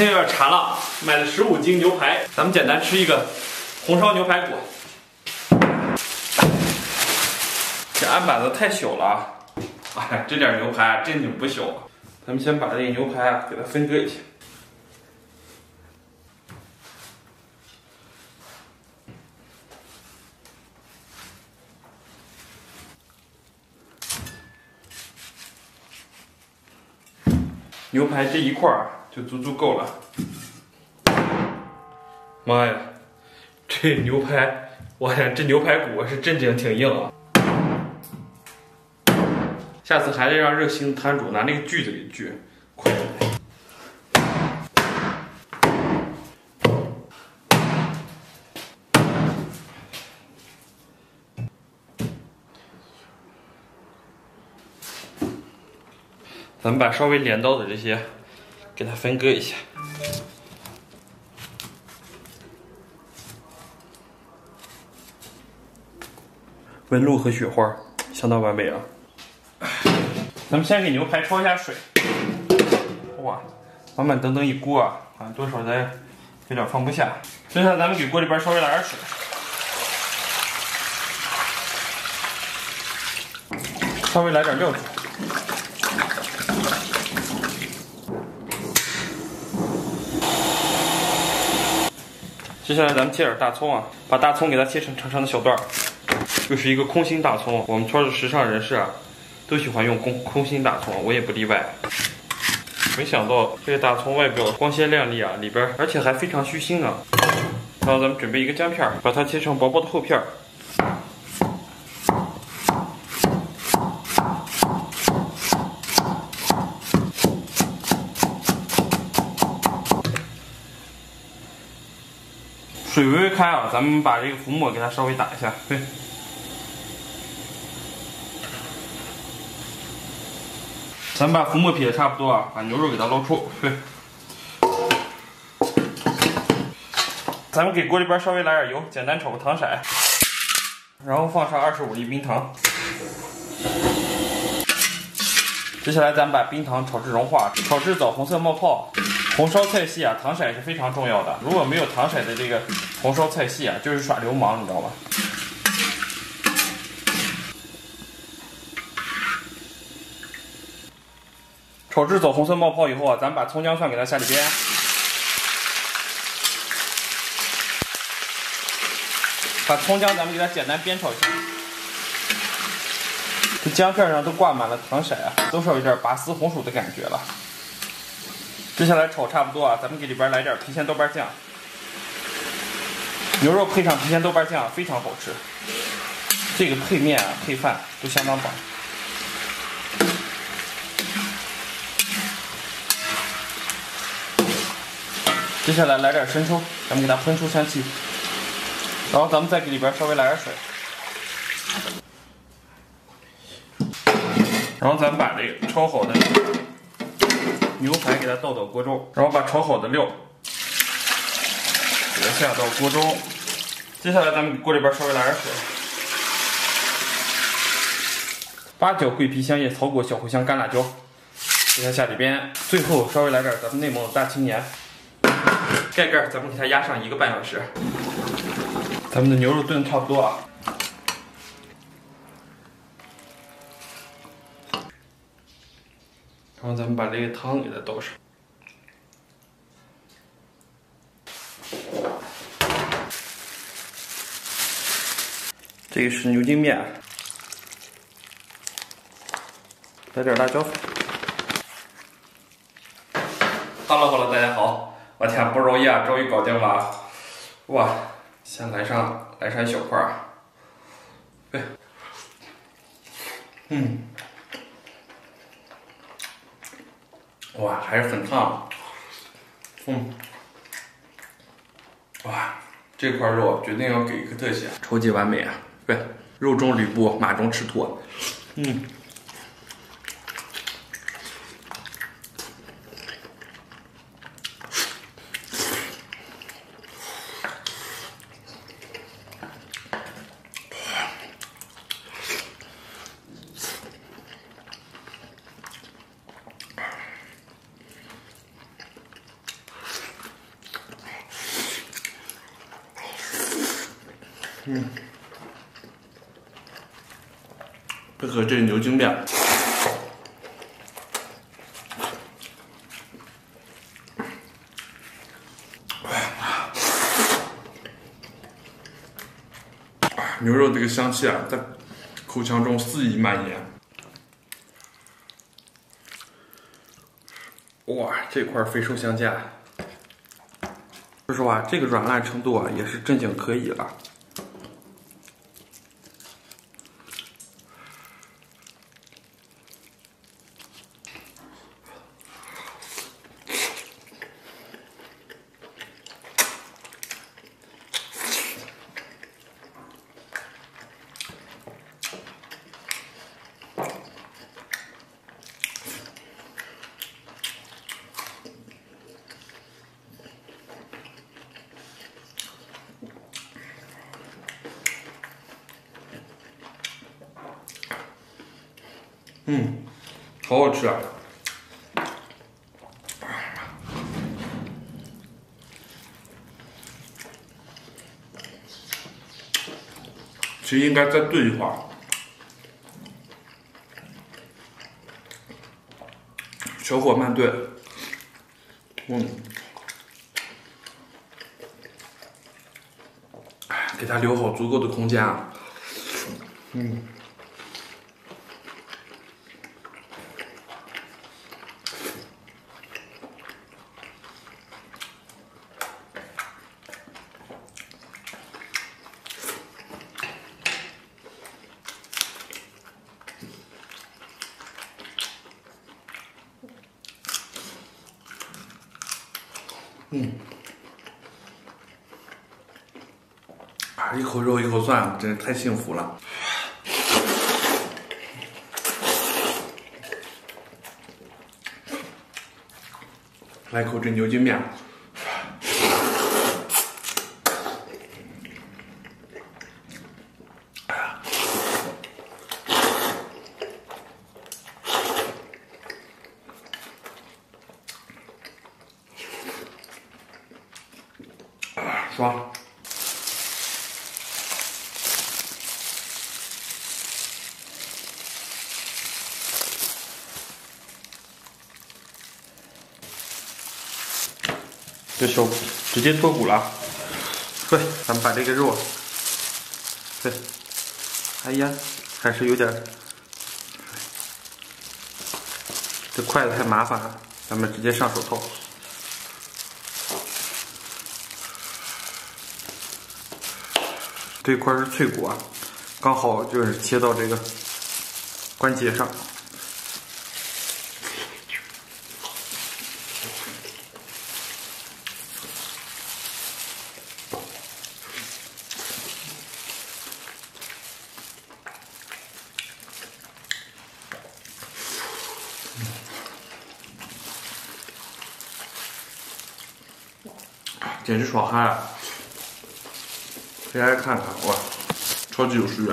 天有点馋了，买了十五斤牛排，咱们简单吃一个红烧牛排骨。这案板子太小了，哎，这点牛排真挺不小。咱们先把这个牛排啊给它分割一下。牛排这一块儿就足足够了。妈呀，这牛排，我呀，这牛排骨是真挺挺硬啊！下次还得让热心摊主拿那个锯子给锯，快。咱们把稍微镰刀的这些给它分割一下，纹路和雪花相当完美啊。咱们先给牛排焯一下水，哇，满满登登一锅啊，啊，多少咱有点放不下。接下来咱们给锅里边稍微来点水，稍微来点料酒。接下来咱们切点大葱啊，把大葱给它切成长长的小段儿。又是一个空心大葱，我们村的时尚人士啊，都喜欢用空空心大葱，我也不例外。没想到这个大葱外表光鲜亮丽啊，里边而且还非常虚心啊。然后咱们准备一个姜片，把它切成薄薄的厚片儿水微微开啊，咱们把这个浮沫给它稍微打一下。对，咱们把浮沫撇的差不多啊，把牛肉给它捞出。对，咱们给锅里边稍微来点油，简单炒个糖色，然后放上二十五粒冰糖。接下来咱们把冰糖炒至融化，炒至枣红色冒泡。红烧菜系啊，糖色是非常重要的。如果没有糖色的这个红烧菜系啊，就是耍流氓，你知道吧？炒至枣红色冒泡以后啊，咱们把葱姜蒜给它下里边，把葱姜咱们给它简单煸炒一下。这姜片上都挂满了糖色啊，多少有点拔丝红薯的感觉了。接下来炒差不多啊，咱们给里边来点郫县豆瓣酱，牛肉配上郫县豆瓣酱非常好吃，这个配面啊配饭都相当棒。接下来来点生抽，咱们给它喷出香气，然后咱们再给里边稍微来点水，然后咱们把这个焯好的。牛排给它倒到锅中，然后把炒好的料给它下到锅中。接下来咱们锅里边稍微来点水，八角、桂皮、香叶、草果、小茴香、干辣椒，给它下里边。最后稍微来点咱们内蒙的大青盐，盖盖，咱们给它压上一个半小时。咱们的牛肉炖差不多了。然后咱们把这个汤给它倒上，这个是牛筋面，来点辣椒粉。哈喽哈喽大家好，我天不容易啊，终于搞定了，哇，先来上来上一小块儿，对，嗯。哇，还是很烫，嗯，哇，这块肉决定要给一个特写，超级完美啊！对，肉中吕布，马中赤兔，嗯。嗯，配合这牛筋面。牛肉这个香气啊，在口腔中肆意蔓延。哇，这块肥瘦相间。说实话，这个软烂程度啊，也是正经可以了。嗯，好好吃啊！其实应该再炖一会儿，小火慢炖。嗯，给它留好足够的空间啊。嗯。嗯，一口肉一口蒜，真是太幸福了。来口这牛筋面。爽。这小骨直接脱骨了，对，咱们把这个肉，对，哎呀，还是有点，这筷子太麻烦了，咱们直接上手套。这块是脆骨啊，刚好就是切到这个关节上，简直爽嗨！大家看看，哇，超级有食欲！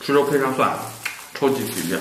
吃肉配上蒜，超级体面。